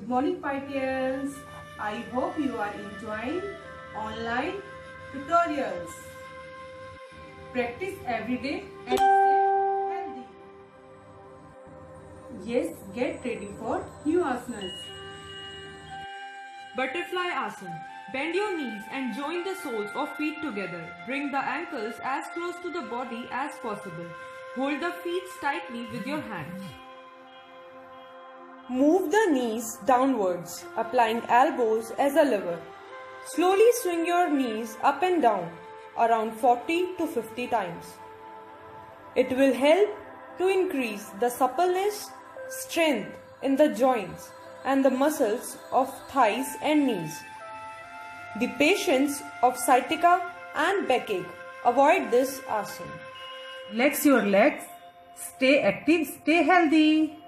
morning Pythians. I hope you are enjoying online tutorials. Practice every day and stay healthy. Yes, get ready for new asanas. Butterfly Asana. Bend your knees and join the soles of feet together. Bring the ankles as close to the body as possible. Hold the feet tightly with your hands. Move the knees downwards, applying elbows as a lever. Slowly swing your knees up and down around 40 to 50 times. It will help to increase the suppleness, strength in the joints and the muscles of thighs and knees. The patients of sciatica and backache avoid this asana. Flex your legs. Stay active, stay healthy.